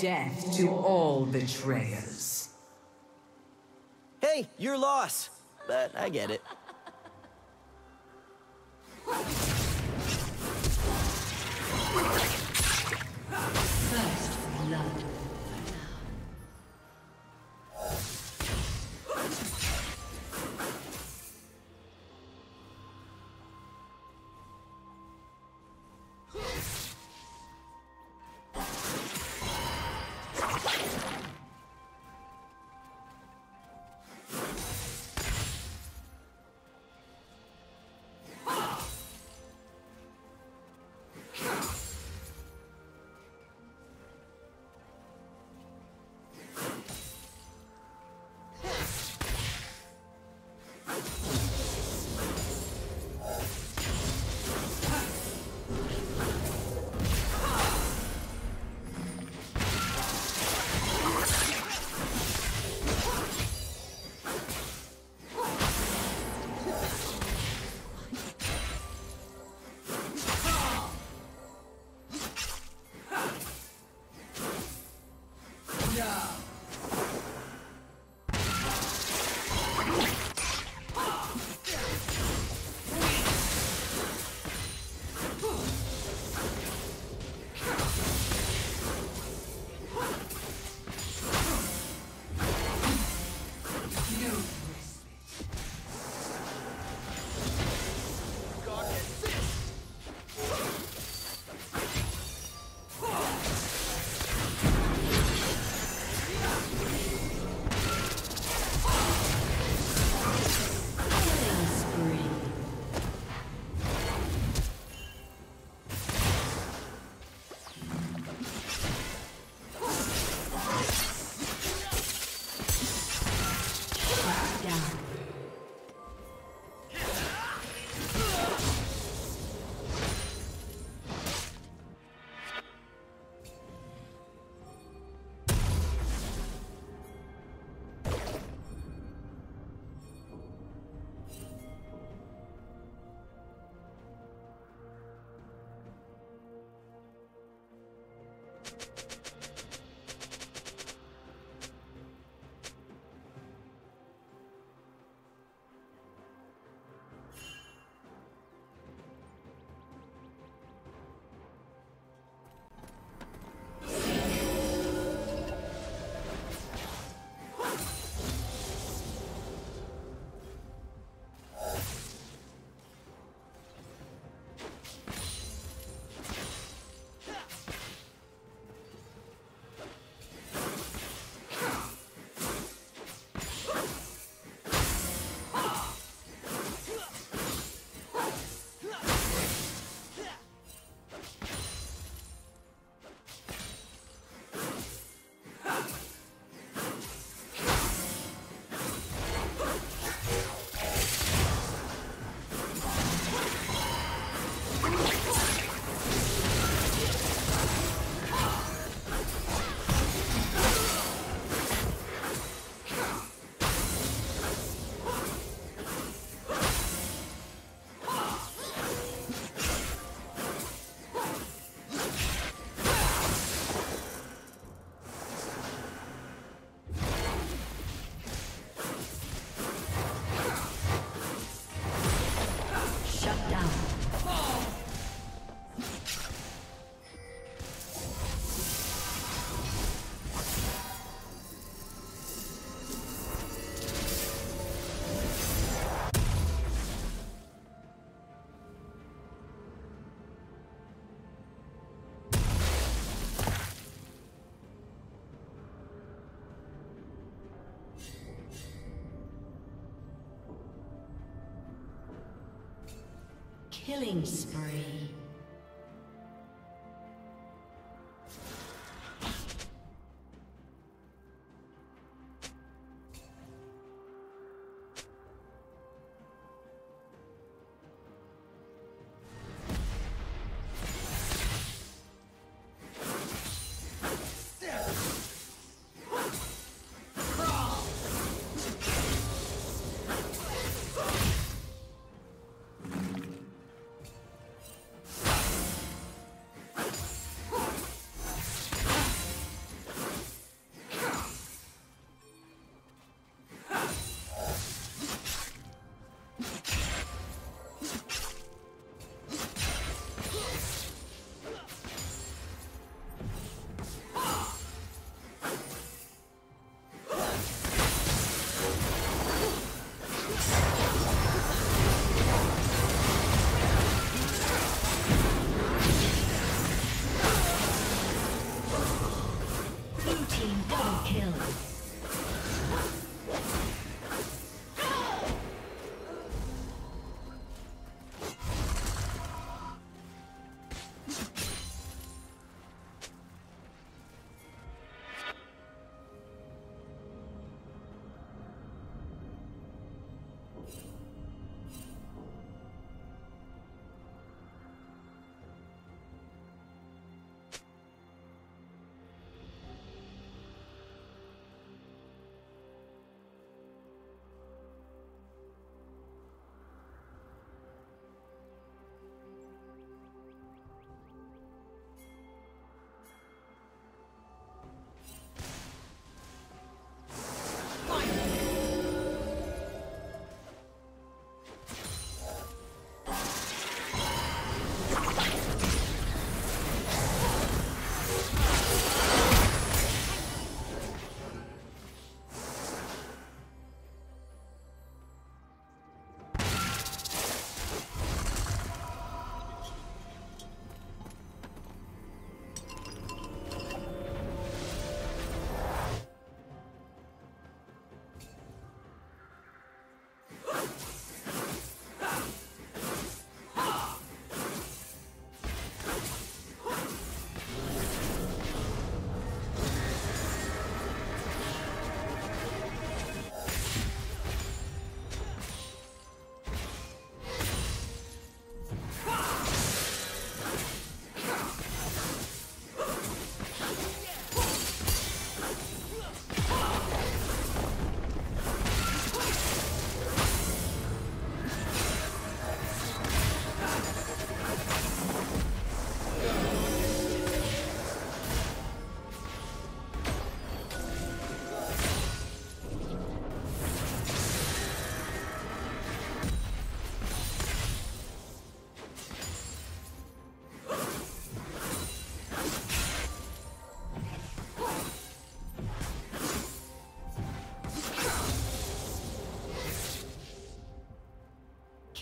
Death to all betrayers. Hey, your loss. But I get it. First. Killing Killing spree.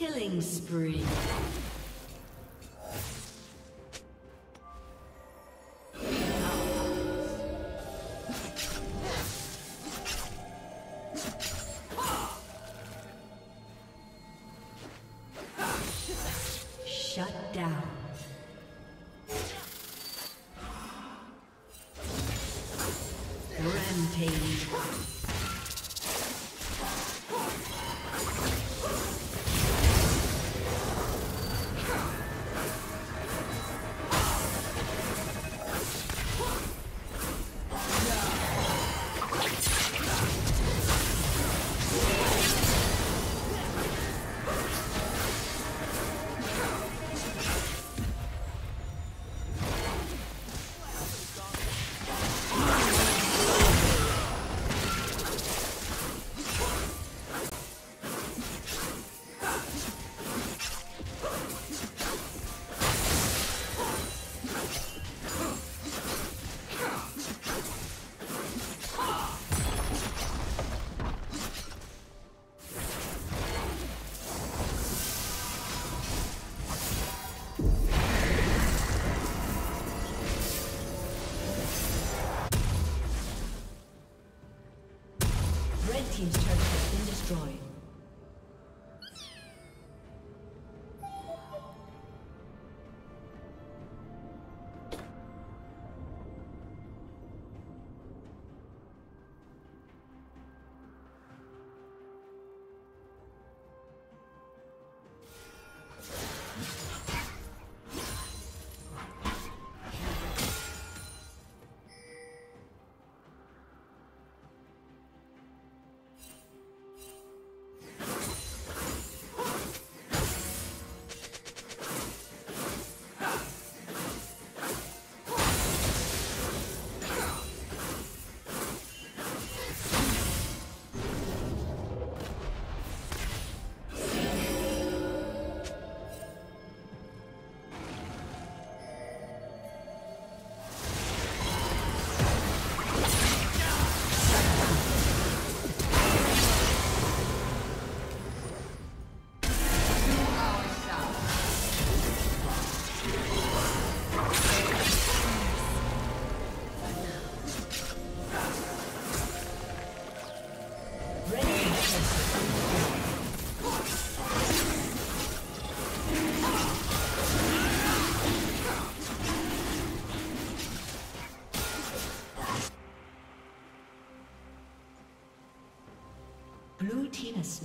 Killing spree.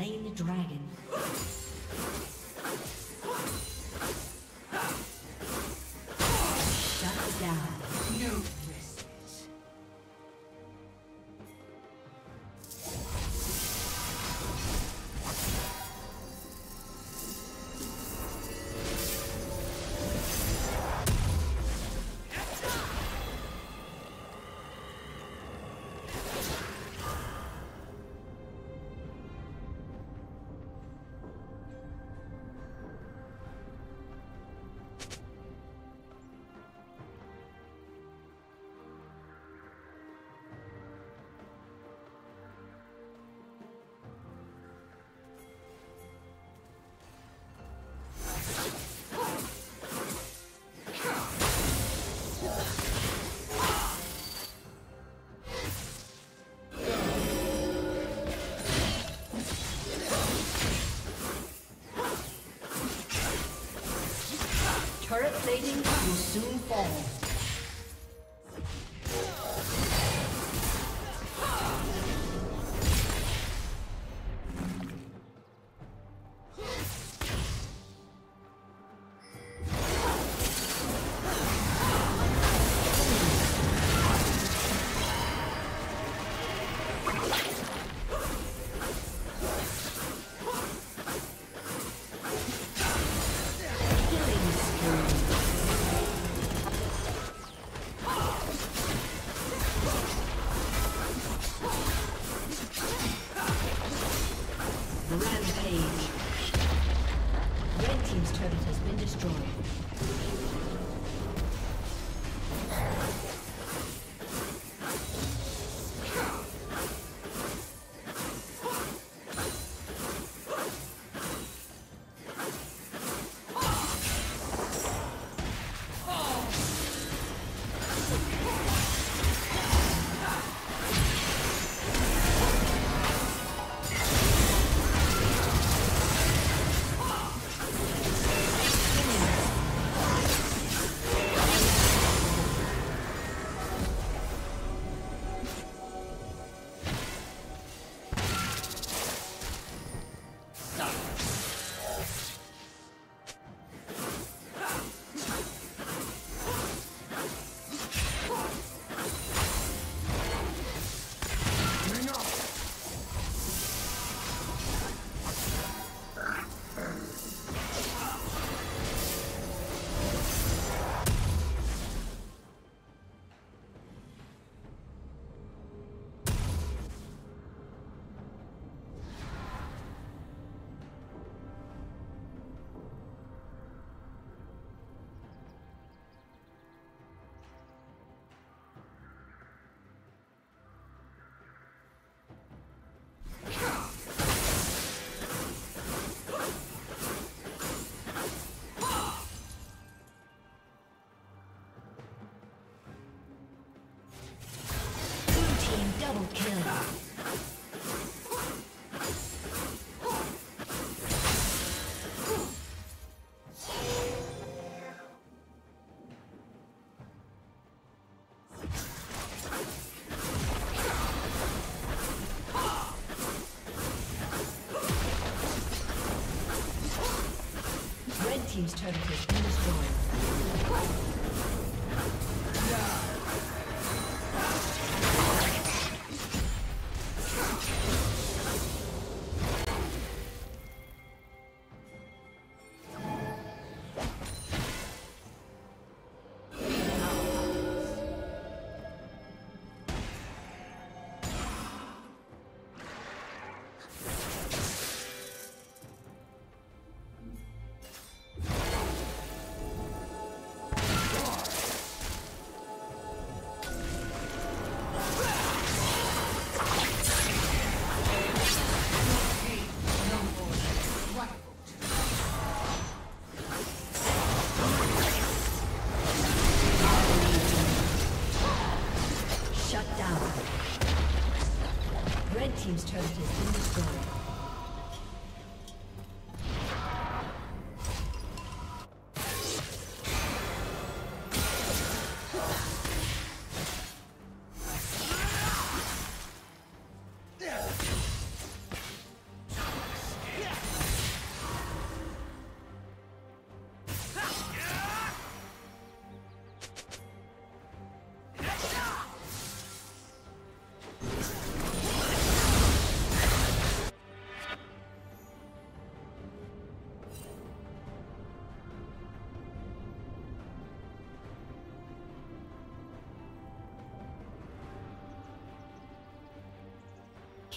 Slain the dragon. Will soon fall.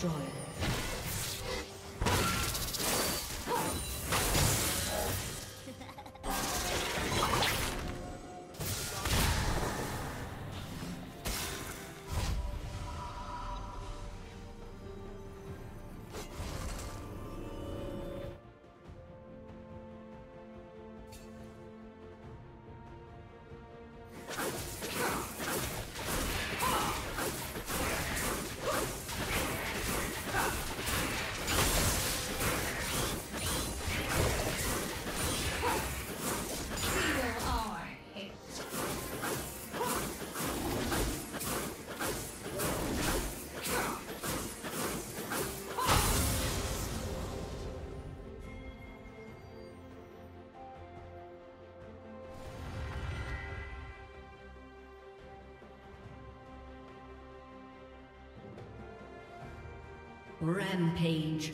Destroyed. Rampage.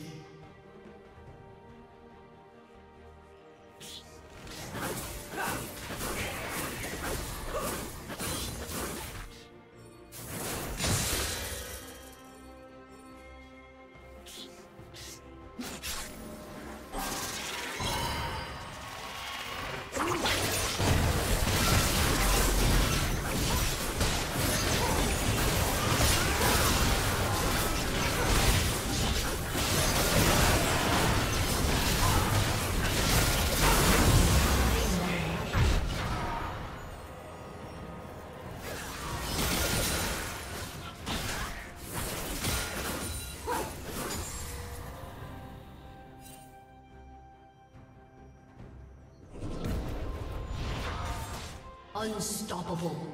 Unstoppable.